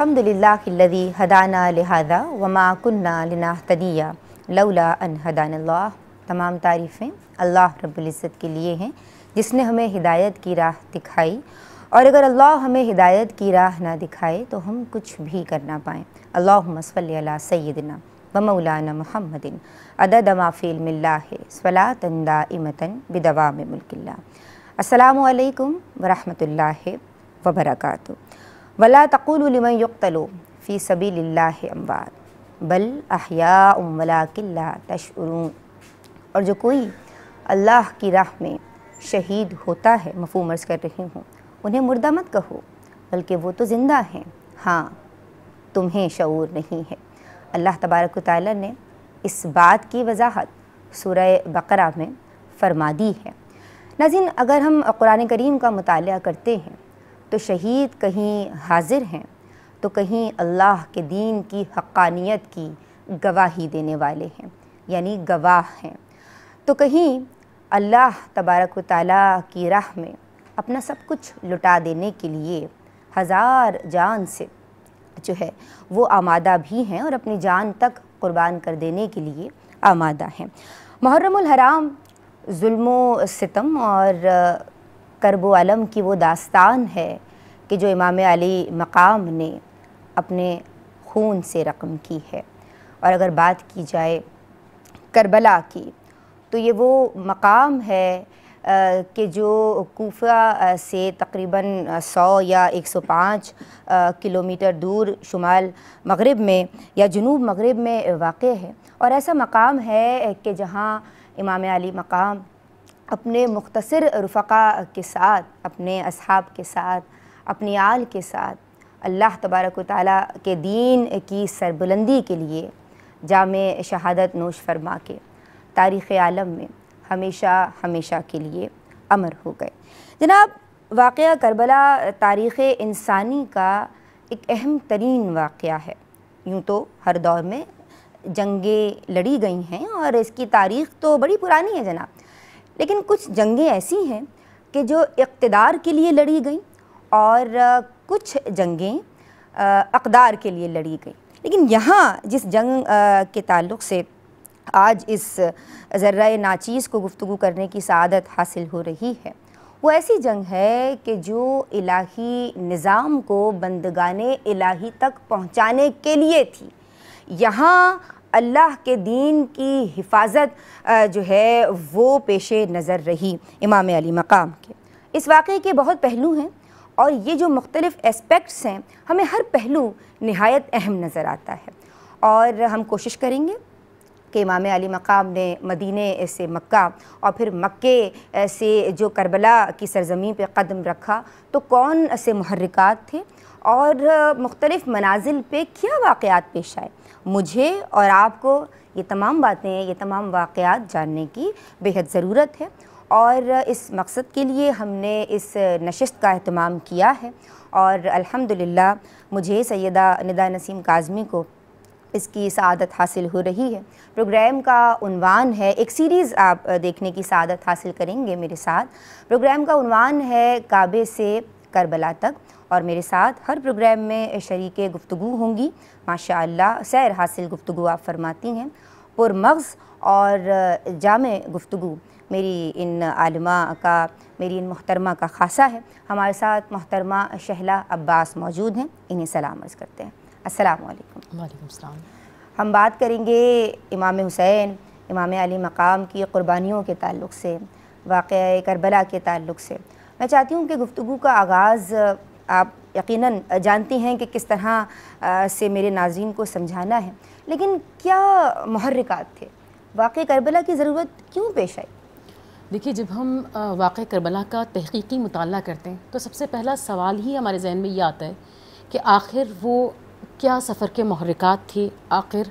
الحمد للہ الذي ہدانہ لہذا وما کنہ لنہتدیہ، لولا ان ہدان اللہ۔ تمام تعریفیں اللہ رب العزت کے لیے ہیں، جس نے ہمیں ہدایت کی راہ دکھائی۔ اور اگر اللہ ہمیں ہدایت کی راہ نہ دکھائے تو ہم کچھ بھی کر نہ پائیں۔ اللہم صلی علی سیدنا و مولانا محمد عدد ما فی علم اللہ صلاة دائمتا بدوام ملک اللہ۔ السلام علیکم ورحمۃ اللہ وبرکاتہ۔ ولا تقولوا لمن يقتل فی سبیل اللہ اموات بل احیاء ولکن لا تشعرون. اور جو کوئی اللہ کی راہ میں شہید ہوتا ہے، مفہوم عرض کر رہی ہوں، انہیں مردہ مت کہو، بلکہ وہ تو زندہ ہیں۔ ہاں تمہیں شعور نہیں ہے۔ اللہ تبارک و تعالیٰ نے اس بات کی وضاحت سورہ بقرہ میں فرما دی ہے۔ ناظرین، اگر ہم قرآن کریم کا مطالعہ کرتے ہیں تو شہید کہیں حاضر ہیں، تو کہیں اللہ کے دین کی حقانیت کی گواہی دینے والے ہیں یعنی گواہ ہیں۔ تو کہیں اللہ تبارک و تعالیٰ کی راہ میں اپنا سب کچھ لٹا دینے کے لیے ہزار جان سے جو ہے وہ آمادہ بھی ہیں اور اپنی جان تک قربان کر دینے کے لیے آمادہ ہیں۔ محرم الحرام ظلم و ستم اور کرب و علم کی وہ داستان ہے کہ جو امام علی مقام نے اپنے خون سے رقم کی ہے۔ اور اگر بات کی جائے کربلا کی، تو یہ وہ مقام ہے کہ جو کوفہ سے تقریباً سو یا ایک سو پانچ کلومیٹر دور شمال مغرب میں یا جنوب مغرب میں واقع ہے۔ اور ایسا مقام ہے کہ جہاں امام علی مقام اپنے مختصر رفقا کے ساتھ، اپنے اصحاب کے ساتھ، اپنی آل کے ساتھ، اللہ تبارک و تعالیٰ کے دین کی سربلندی کے لیے جامع شہادت نوش فرما کے تاریخ عالم میں ہمیشہ ہمیشہ کے لیے امر ہو گئے۔ جناب، واقعہ کربلا تاریخ انسانی کا ایک اہم ترین واقعہ ہے۔ یوں تو ہر دور میں جنگیں لڑی گئی ہیں اور اس کی تاریخ تو بڑی پرانی ہے جناب۔ لیکن کچھ جنگیں ایسی ہیں کہ جو اقتدار کے لیے لڑی گئیں اور کچھ جنگیں اقدار کے لیے لڑی گئیں۔ لیکن یہاں جس جنگ کے تعلق سے آج اس ذرہ ناچیز کو گفتگو کرنے کی سعادت حاصل ہو رہی ہے، وہ ایسی جنگ ہے کہ جو الہی نظام کو بندگان الہی تک پہنچانے کے لیے تھی۔ یہاں اللہ کے دین کی حفاظت جو ہے، وہ پیش نظر رہی امام علی مقام کے۔ اس واقعے کے بہت پہلو ہیں اور یہ جو مختلف اسپیکٹس ہیں، ہمیں ہر پہلو نہایت اہم نظر آتا ہے۔ اور ہم کوشش کریں گے کہ امام علی مقام نے مدینہ سے مکہ اور پھر مکے سے جو کربلا کی سرزمین پہ قدم رکھا تو کون سے محرکات تھے اور مختلف منازل پہ کیا واقعات پیش آئے۔ مجھے اور آپ کو یہ تمام باتیں، یہ تمام واقعات جاننے کی بہت ضرورت ہے اور اس مقصد کے لیے ہم نے اس نشست کا اہتمام کیا ہے اور الحمدللہ مجھے سیدہ ندا نسیم کاظمی کو اس کی سعادت حاصل ہو رہی ہے۔ پروگرام کا عنوان ہے، ایک سیریز آپ دیکھنے کی سعادت حاصل کریں گے میرے ساتھ۔ پروگرام کا عنوان ہے، کعبے سے کربلا تک۔ اور میرے ساتھ ہر پروگرام میں شریک گفتگو ہوں گی۔ ماشاء اللہ سیر حاصل گفتگو آپ فرماتی ہیں۔ پر مغز اور جامع گفتگو میری ان عالمہ کا میری ان محترمہ کا خاصہ ہے۔ ہمارے ساتھ محترمہ شہلا عباس موجود ہیں۔ انہیں سلام عرض کرتے ہیں۔ السلام علیکم۔ وعلیکم السلام۔ ہم بات کریں گے امام حسین امام علی مقام کی قربانیوں کے تعلق سے واقعہ کربلا کے تعلق سے۔ میں چاہتی ہوں کہ گفتگو کا آغاز آپ یقیناً جانتی ہیں کہ کس طرح سے میرے ناظرین کو سمجھانا ہے۔ لیکن کیا محرکات تھے؟ واقع کربلا کی ضرورت کیوں پیش آئی؟ دیکھیے، جب ہم واقع کربلا کا تحقیقی مطالعہ کرتے ہیں، تو سب سے پہلا سوال ہی ہمارے ذہن میں یہ آتا ہے کہ آخر وہ کیا سفر کے محرکات تھے؟ آخر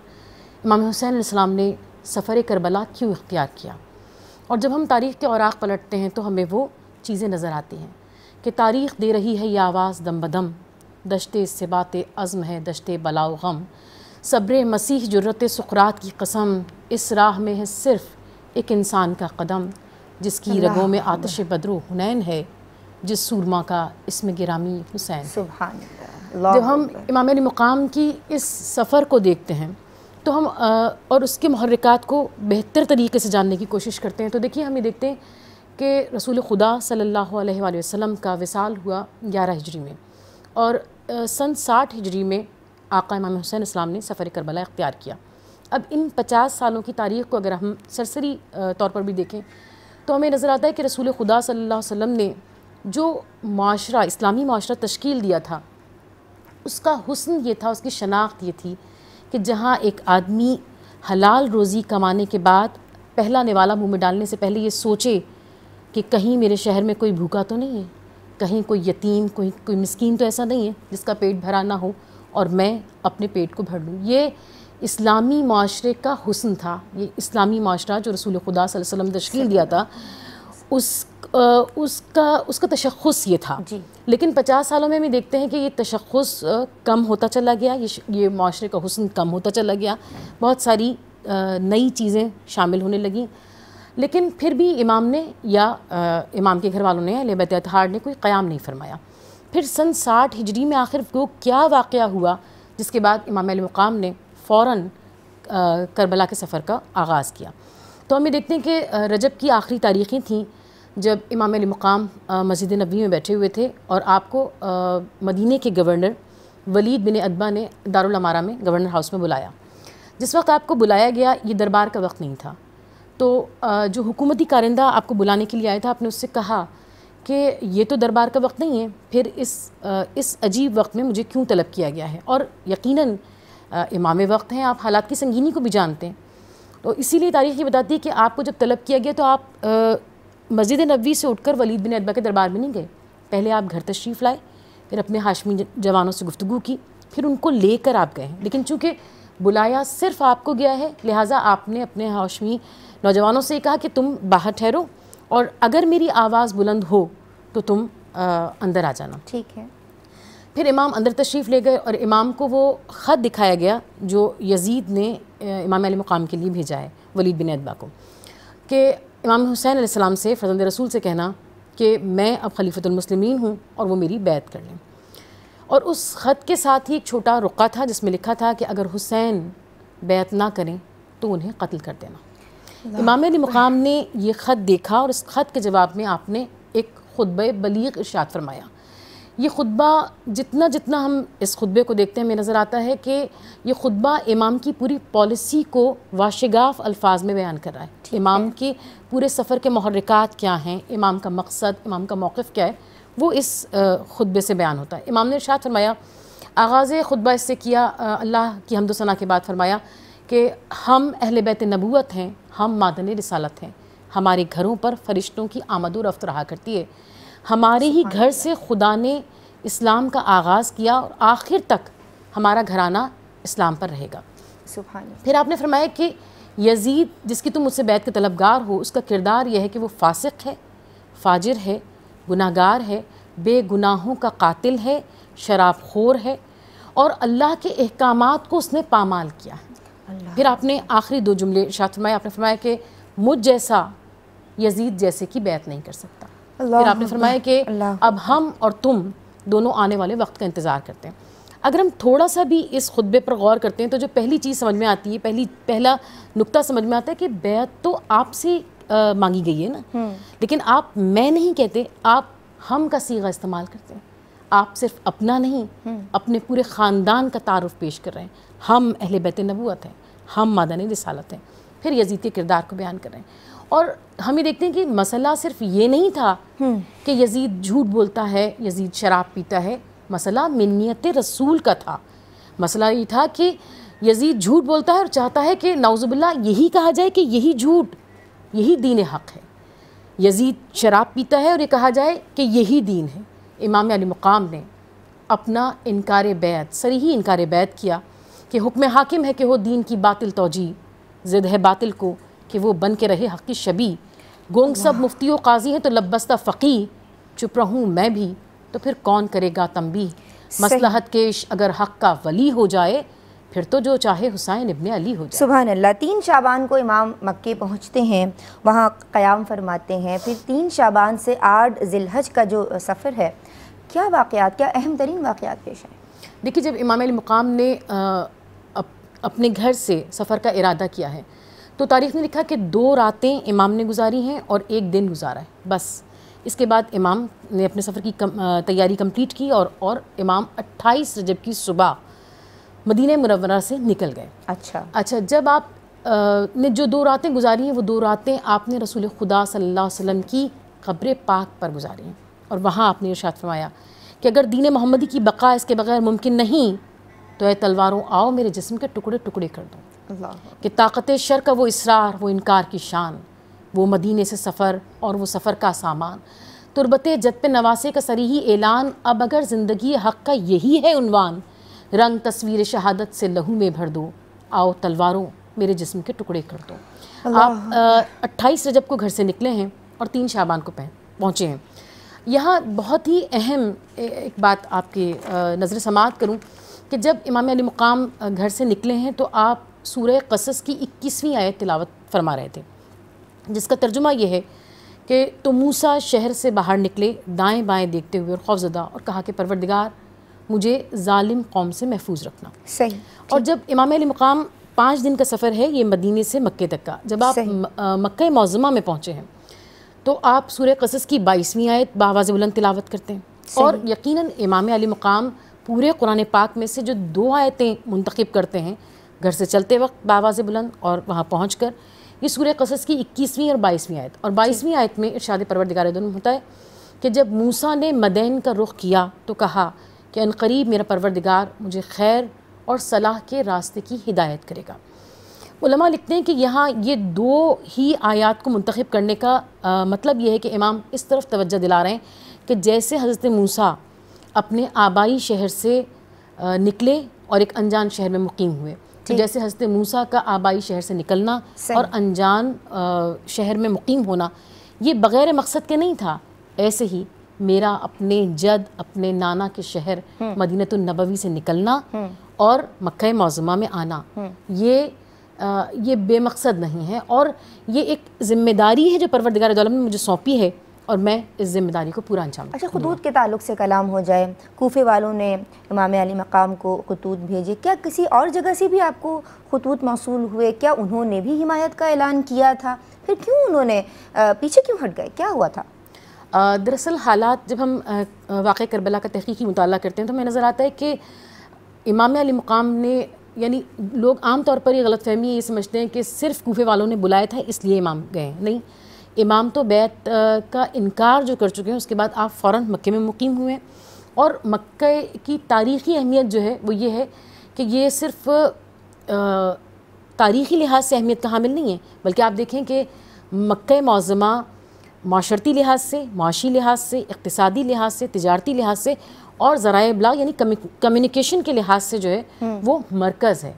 امام حسین علیہ السلام نے سفر کربلا کیوں اختیار کیا؟ اور جب ہم تاریخ کے اوراق پلٹتے ہیں تو ہمیں وہ چیزیں نظر آتی ہیں کہ تاریخ دے رہی ہے یہ آواز دم بدم دشت سے بات عزم ہے دشت بلا و غم۔ صبر مسیح جرت سقرات کی قسم اس راہ میں ہے صرف ایک انسان کا قدم جس کی رگوں میں آتش بدر و حنین ہے جس سورما کا اس میں گرامی حسین سبحان اللہ جب ہم امام علی مقام کی اس سفر کو دیکھتے ہیں تو ہم اور اس کے محرکات کو بہتر طریقے سے جاننے کی کوشش کرتے ہیں۔ تو دیکھیے ہم یہ دیکھتے ہیں کہ رسول خدا صلی اللہ علیہ وآلہ وسلم کا وصال ہوا گیارہ ہجری میں اور سن ساٹھ ہجری میں آقا امام حسین اسلام نے سفر کربلا اختیار کیا۔ اب ان پچاس سالوں کی تاریخ کو اگر ہم سرسری طور پر بھی دیکھیں تو ہمیں نظر آتا ہے کہ رسول خدا صلی اللہ علیہ وسلم نے جو معاشرہ، اسلامی معاشرہ تشکیل دیا تھا، اس کا حسن یہ تھا، اس کی شناخت یہ تھی کہ جہاں ایک آدمی حلال روزی کمانے کے بعد پہلا نوالا منہ میں ڈالنے سے پہلے یہ سوچے کہ کہیں میرے شہر میں کوئی بھوکا تو نہیں ہے؟ کہیں کوئی یتیم کوئی کوئی مسکین تو ایسا نہیں ہے جس کا پیٹ بھرا نہ ہو اور میں اپنے پیٹ کو بھر لوں؟ یہ اسلامی معاشرے کا حسن تھا۔ یہ اسلامی معاشرہ جو رسول خدا صلی اللہ علیہ وسلم نے تشکیل دیا تھا اس اس کا اس کا تشخص یہ تھا۔ جی۔ لیکن پچاس سالوں میں ہم یہ دیکھتے ہیں کہ یہ تشخص کم ہوتا چلا گیا۔ یہ معاشرے کا حسن کم ہوتا چلا گیا۔ بہت ساری نئی چیزیں شامل ہونے لگیں۔ لیکن پھر بھی امام نے یا امام کے گھر والوں نے اہل بیت اتحاد نے کوئی قیام نہیں فرمایا۔ پھر سن ساٹھ ہجری میں آخر وہ کیا واقعہ ہوا جس کے بعد امام علیہ مقام نے فوراً کربلا کے سفر کا آغاز کیا۔ تو ہم یہ دیکھتے ہیں کہ رجب کی آخری تاریخیں تھیں جب امام علی مقام مسجد نبوی میں بیٹھے ہوئے تھے اور آپ کو آ، مدینے کے گورنر ولید بن ادبا نے دارالعمارہ میں گورنر ہاؤس میں بلایا۔ جس وقت آپ کو بلایا گیا یہ دربار کا وقت نہیں تھا۔ تو جو حکومتی کارندہ آپ کو بلانے کے لیے آیا تھا، آپ نے اس سے کہا کہ یہ تو دربار کا وقت نہیں ہے، پھر اس اس عجیب وقت میں مجھے کیوں طلب کیا گیا ہے؟ اور یقیناً امام وقت ہیں، آپ حالات کی سنگینی کو بھی جانتے ہیں۔ تو اسی لیے تاریخ یہ بتاتی ہے کہ آپ کو جب طلب کیا گیا تو آپ مسجد نبوی سے اٹھ کر ولید بن ادبا کے دربار میں نہیں گئے۔ پہلے آپ گھر تشریف لائے، پھر اپنے ہاشمی جوانوں سے گفتگو کی، پھر ان کو لے کر آپ گئے ہیں۔ لیکن چونکہ بلایا صرف آپ کو گیا ہے، لہٰذا آپ نے اپنے ہاشمی نوجوانوں سے یہ کہا کہ تم باہر ٹھہرو اور اگر میری آواز بلند ہو تو تم اندر آ جانا۔ ٹھیک ہے۔ پھر امام اندر تشریف لے گئے اور امام کو وہ خط دکھایا گیا جو یزید نے امام علیہ مقام کے لیے بھیجا ہے ولید بن ادبا کو کہ امام حسین علیہ السلام سے فرزند رسول سے کہنا کہ میں اب خلیفۃ المسلمین ہوں اور وہ میری بیعت کر لیں۔ اور اس خط کے ساتھ ہی ایک چھوٹا رقعہ تھا جس میں لکھا تھا کہ اگر حسین بیعت نہ کریں تو انہیں قتل کر دینا۔ امام علی مقام نے یہ خط دیکھا اور اس خط کے جواب میں آپ نے ایک خطبہ بلیغ ارشاد فرمایا۔ یہ خطبہ جتنا جتنا ہم اس خطبے کو دیکھتے ہیں ہمیں نظر آتا ہے کہ یہ خطبہ امام کی پوری پالیسی کو واشگاف الفاظ میں بیان کر رہا ہے۔ امام کے پورے سفر کے محرکات کیا ہیں امام کا مقصد امام کا موقف کیا ہے وہ اس خطبے سے بیان ہوتا ہے۔ امام نے ارشاد فرمایا آغاز خطبہ اس سے کیا اللہ کی حمد و ثنا کے بعد فرمایا کہ ہم اہل بیت نبوت ہیں ہم مادن رسالت ہیں۔ ہمارے گھروں پر فرشتوں کی آمد و رفت رہا کرتی ہے۔ ہمارے ہی گھر سے خدا نے اسلام کا آغاز کیا اور آخر تک ہمارا گھرانہ اسلام پر رہے گا۔ سبحان پھر آپ نے فرمایا کہ یزید جس کی تم مجھ سے بیت کے طلبگار ہو اس کا کردار یہ ہے کہ وہ فاسق ہے فاجر ہے گناہ گار ہے بے گناہوں کا قاتل ہے شراب خور ہے اور اللہ کے احکامات کو اس نے پامال کیا۔ ہے پھر آپ نے آخری دو جملے ارشاد فرمایا آپ نے فرمایا کہ مجھ جیسا یزید جیسے کی بیعت نہیں کر سکتا۔ پھر آپ نے فرمایا کہ اب ہم اور تم دونوں آنے والے وقت کا انتظار کرتے ہیں۔ اگر ہم تھوڑا سا بھی اس خطبے پر غور کرتے ہیں تو جو پہلی چیز سمجھ میں آتی ہے پہلی پہلا نقطہ سمجھ میں آتا ہے کہ بیعت تو آپ سے مانگی گئی ہے نا۔ لیکن آپ میں نہیں کہتے آپ ہم کا سیغہ استعمال کرتے ہیں۔ آپ صرف اپنا نہیں اپنے پورے خاندان کا تعارف پیش کر رہے ہیں۔ ہم اہل بیت نبوت ہیں ہم مادن رسالت ہیں۔ پھر یزید کے کردار کو بیان کر رہے ہیں اور ہم یہ دیکھتے ہیں کہ مسئلہ صرف یہ نہیں تھا کہ یزید جھوٹ بولتا ہے یزید شراب پیتا ہے مسئلہ منیت رسول کا تھا۔ مسئلہ یہ تھا کہ یزید جھوٹ بولتا ہے اور چاہتا ہے کہ نعوذ باللہ یہی کہا جائے کہ یہی جھوٹ یہی دین حق ہے۔ یزید شراب پیتا ہے اور یہ کہا جائے کہ یہی دین ہے۔ امام علی مقام نے اپنا انکار بیعت سریحی انکار بیعت کیا۔ کہ حکم حاکم ہے کہ وہ دین کی باطل توجی زد ہے باطل کو کہ وہ بن کے رہے حق کی شبی۔ گونگ سب مفتی و قاضی ہیں تو لبستہ فقی چپ رہوں میں بھی تو پھر کون کرے گا تنبیہ؟ مصلحت کیش اگر حق کا ولی ہو جائے پھر تو جو چاہے حسین ابن علی ہو جائے۔ سبحان اللہ تین شعبان کو امام مکے پہنچتے ہیں وہاں قیام فرماتے ہیں۔ پھر تین شعبان سے آٹھ ذی الحج کا جو سفر ہے کیا واقعات کیا اہم ترین واقعات پیش آئے؟ دیکھیے جب امام علی مقام نے اپنے گھر سے سفر کا ارادہ کیا ہے۔ تو تاریخ نے لکھا کہ دو راتیں امام نے گزاری ہیں اور ایک دن گزارا ہے۔ بس اس کے بعد امام نے اپنے سفر کی تیاری کمپلیٹ کی اور اور امام اٹھائیس رجب کی صبح مدینہ منورہ سے نکل گئے۔ اچھا۔ اچھا جب آپ نے جو دو راتیں گزاری ہیں وہ دو راتیں آپ نے رسول خدا صلی اللہ علیہ وسلم کی قبر پاک پر گزاری ہیں۔ اور وہاں آپ نے ارشاد فرمایا کہ اگر دین محمدی کی بقا اس کے بغیر ممکن نہیں تو اے تلواروں آؤ میرے جسم کے ٹکڑے ٹکڑے کر دو۔ اللہ۔ کہ طاقت شر کا وہ اسرار وہ انکار کی شان وہ مدینے سے سفر اور وہ سفر کا سامان۔ تربت جد پہ نواسے کا سریحی اعلان اب اگر زندگی حق کا یہی ہے عنوان رنگ تصویر شہادت سے لہو میں بھر دو۔ آؤ تلواروں میرے جسم کے ٹکڑے کر دو۔ آپ اٹھائیس رجب کو گھر سے نکلے ہیں اور تین شعبان کو پہنچے ہیں۔ یہاں بہت ہی اہم ایک بات آپ کی نظر سماعت کروں۔ کہ جب امام علی مقام گھر سے نکلے ہیں تو آپ سورہ قصص کی اکیسویں آیت تلاوت فرما رہے تھے۔ جس کا ترجمہ یہ ہے کہ تو موسا شہر سے باہر نکلے دائیں بائیں دیکھتے ہوئے اور خوفزدہ اور کہا کہ پروردگار مجھے ظالم قوم سے محفوظ رکھنا۔ صحیح۔ اور جب امام علی مقام پانچ دن کا سفر ہے یہ مدینے سے مکے تک کا جب آپ مکہ معظمہ میں پہنچے ہیں تو آپ سورہ قصص کی بائیسویں آیت باواز بلند تلاوت کرتے ہیں۔ اور یقیناً امام علی مقام پورے قرآن پاک میں سے جو دو آیتیں منتخب کرتے ہیں، گھر سے چلتے وقت باواز بلند اور وہاں پہنچ کر، یہ سورہ قصص کی اکیسویں اور بائیسویں آیت۔ اور بائیسویں آیت میں ارشاد پروردگار دن ہوتا ہے کہ جب موسیٰ نے مدین کا رخ کیا تو کہا کہ قریب میرا پروردگار مجھے خیر اور صلاح کے راستے کی ہدایت کرے گا۔ علماء لکھتے ہیں کہ یہاں یہ دو ہی آیات کو منتخب کرنے کا مطلب یہ ہے کہ امام اس طرف توجہ دلا رہے ہیں کہ جیسے حضرت موسیٰ اپنے آبائی شہر سے نکلے اور ایک انجان شہر میں مقیم ہوئے۔ تو جیسے حضرت موسیٰ کا آبائی شہر سے نکلنا اور انجان شہر میں مقیم ہونا یہ بغیر مقصد کے نہیں تھا۔ ایسے ہی میرا اپنے جد اپنے نانا کے شہر مدینت النبوی سے نکلنا اور مکہ معظمہ میں آنا۔ یہ یہ بے مقصد نہیں ہے۔ اور یہ ایک ذمہ داری ہے جو پروردگار دولم نے مجھے سونپی ہے۔ اور میں اس ذمہ داری کو پورا انجام اچھا خطوط کے تعلق سے کلام ہو جائے کوفے والوں نے امام علی مقام کو خطوط بھیجے۔ کیا کسی اور جگہ سے بھی آپ کو خطوط موصول ہوئے؟ کیا انہوں نے بھی حمایت کا اعلان کیا تھا؟ پھر کیوں انہوں نے پیچھے کیوں ہٹ گئے؟ کیا ہوا تھا؟ دراصل حالات جب ہم واقع کربلا کا تحقیقی مطالعہ کرتے ہیں تو ہمیں نظر آتا ہے کہ امام علی مقام نے یعنی لوگ عام طور پر یہ غلط فہمی یہ سمجھتے ہیں کہ صرف کوفے والوں نے بلایا تھا اس لیے امام گئے نہیں امام تو بیت کا انکار جو کر چکے ہیں اس کے بعد آپ فوراً مکے میں مقیم ہوئے اور مکہ کی تاریخی اہمیت جو ہے وہ یہ ہے کہ یہ صرف تاریخی لحاظ سے اہمیت کا حامل نہیں ہے بلکہ آپ دیکھیں کہ مکہ معظمہ معاشرتی لحاظ سے معاشی لحاظ سے اقتصادی لحاظ سے تجارتی لحاظ سے اور ذرائع ابلاغ یعنی کمیونیکیشن کے لحاظ سے جو ہے وہ مرکز ہے۔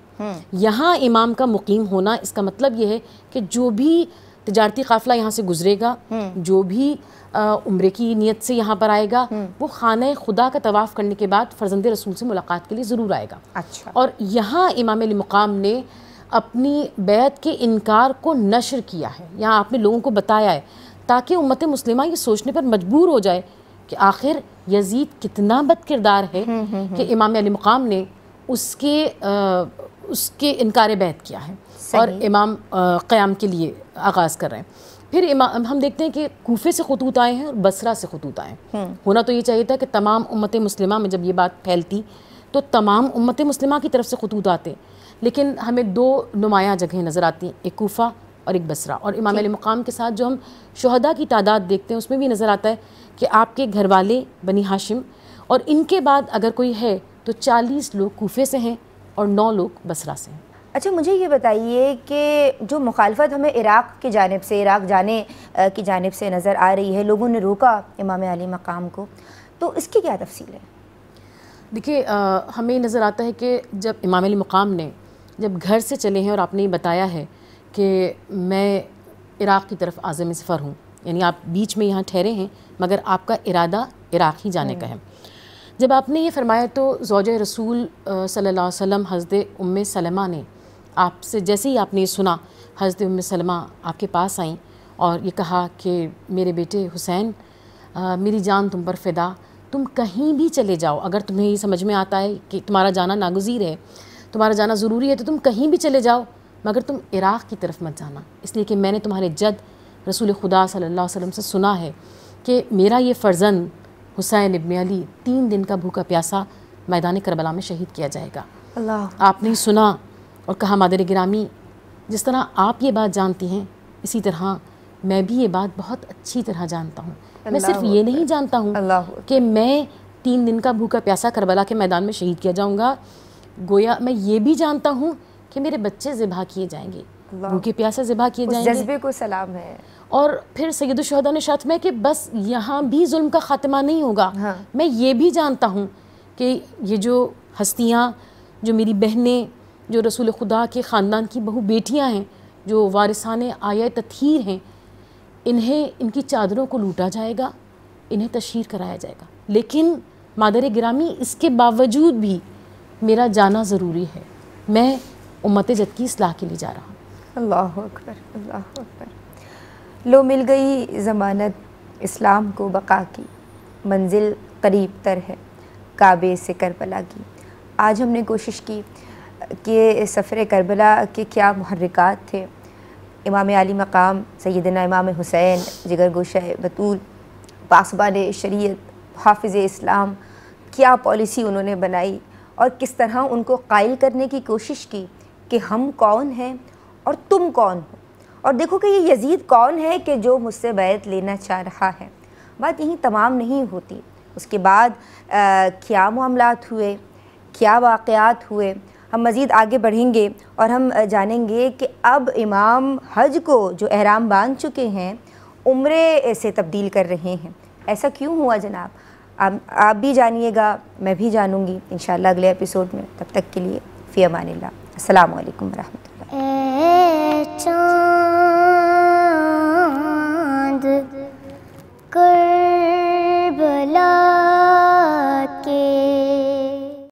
یہاں امام کا مقیم ہونا اس کا مطلب یہ ہے کہ جو بھی تجارتی قافلہ یہاں سے گزرے گا جو بھی عمرے کی نیت سے یہاں پر آئے گا وہ خانہ خدا کا طواف کرنے کے بعد فرزند رسول سے ملاقات کے لیے ضرور آئے گا۔ اچھا۔ اور یہاں امام علی مقام نے اپنی بیعت کے انکار کو نشر کیا ہے۔ یہاں آپ نے لوگوں کو بتایا ہے تاکہ امت مسلمہ یہ سوچنے پر مجبور ہو جائے کہ آخر یزید کتنا بد کردار ہے کہ امام علی مقام نے اس کے اس کے انکار بیعت کیا ہے۔ اور امام قیام کے لیے آغاز کر رہے ہیں۔ پھر امام ہم دیکھتے ہیں کہ کوفے سے خطوط آئے ہیں اور بصرہ سے خطوط آئے ہیں۔ ہونا تو یہ چاہیے تھا کہ تمام امت مسلمہ میں جب یہ بات پھیلتی تو تمام امت مسلمہ کی طرف سے خطوط آتے۔ لیکن ہمیں دو نمایاں جگہیں نظر آتی ہیں ایک کوفہ اور ایک بصرہ۔ اور امام علیہ مقام کے ساتھ جو ہم شہداء کی تعداد دیکھتے ہیں اس میں بھی نظر آتا ہے کہ آپ کے گھر والے بنی ہاشم اور ان کے بعد اگر کوئی ہے تو چالیس لوگ کوفے سے ہیں اور نو لوگ بصرہ سے ہیں۔ اچھا مجھے یہ بتائیے کہ جو مخالفت ہمیں عراق کی جانب سے عراق جانے کی جانب سے نظر آ رہی ہے لوگوں نے روکا امام علی مقام کو تو اس کی کیا تفصیل ہے؟ دیکھیے ہمیں نظر آتا ہے کہ جب امام علی مقام نے جب گھر سے چلے ہیں اور آپ نے یہ بتایا ہے کہ میں عراق کی طرف عازم سفر ہوں یعنی آپ بیچ میں یہاں ٹھہرے ہیں مگر آپ کا ارادہ عراق ہی جانے کا ہے۔ جب آپ نے یہ فرمایا تو زوجہ رسول صلی اللہ علیہ وسلم حضرت ام سلمہ نے آپ سے جیسے ہی آپ نے یہ سنا حضرت ام سلمہ آپ کے پاس آئیں اور یہ کہا کہ میرے بیٹے حسین میری جان تم پر فدا تم کہیں بھی چلے جاؤ۔ اگر تمہیں یہ سمجھ میں آتا ہے کہ تمہارا جانا ناگزیر ہے تمہارا جانا ضروری ہے تو تم کہیں بھی چلے جاؤ مگر تم عراق کی طرف مت جانا۔ اس لیے کہ میں نے تمہارے جد رسول خدا صلی اللہ علیہ وسلم سے سنا ہے کہ میرا یہ فرزند حسین ابن علی تین دن کا بھوکا پیاسا میدان کربلا میں شہید کیا جائے گا۔ اللہ۔ آپ نے سنا اور کہا مادر گرامی جس طرح آپ یہ بات جانتی ہیں اسی طرح میں بھی یہ بات بہت اچھی طرح جانتا ہوں۔ میں صرف یہ نہیں جانتا ہوں کہ میں تین دن کا بھوکا پیاسا کربلا کے میدان میں شہید کیا جاؤں گا۔ گویا میں یہ بھی جانتا ہوں کہ میرے بچے ذبح کیے جائیں گے۔ بھوکے پیاسے ذبح کیے جائیں گے۔ جذبے کو سلام ہے۔ اور پھر سید الشہداء نے شاط میں کہ بس یہاں بھی ظلم کا خاتمہ نہیں ہوگا۔ ہاں۔ میں یہ بھی جانتا ہوں کہ یہ جو ہستیاں جو میری بہنیں جو رسول خدا کے خاندان کی بہو بیٹیاں ہیں، جو وارثان آیا تطہیر ہیں، انہیں ان کی چادروں کو لوٹا جائے گا، انہیں تشہیر کرایا جائے گا۔ لیکن مادر گرامی، اس کے باوجود بھی میرا جانا ضروری ہے۔ میں امت جد کی اصلاح کے لیے جا رہا ہوں۔ اللہ اکبر اللہ اکبر۔ لو مل گئی ضمانت اسلام کو بقا کی، منزل قریب تر ہے، کعبے سے کربلا کی۔ آج ہم نے کوشش کی کہ سفر کربلا کے کیا محرکات تھے۔ امام علی مقام سیدنا امام حسین جگر گوشہ بطول پاسبان شریعت حافظ اسلام کیا پالیسی انہوں نے بنائی اور کس طرح ان کو قائل کرنے کی کوشش کی کہ ہم کون ہیں اور تم کون ہو۔ اور دیکھو کہ یہ یزید کون ہے کہ جو مجھ سے بیعت لینا چاہ رہا ہے۔ بات یہیں تمام نہیں ہوتی۔ اس کے بعد آ، کیا معاملات ہوئے؟ کیا واقعات ہوئے؟ ہم مزید آگے بڑھیں گے اور ہم جانیں گے کہ اب امام حج کو جو احرام باندھ چکے ہیں، عمرے سے تبدیل کر رہے ہیں۔ ایسا کیوں ہوا جناب؟ آپ آپ بھی جانیے گا، میں بھی جانوں گی۔ انشاءاللہ اگلے ایپیسوڈ میں، تب تک کے لیے، فی امان اللہ۔ السلام علیکم ورحمۃ اللہ۔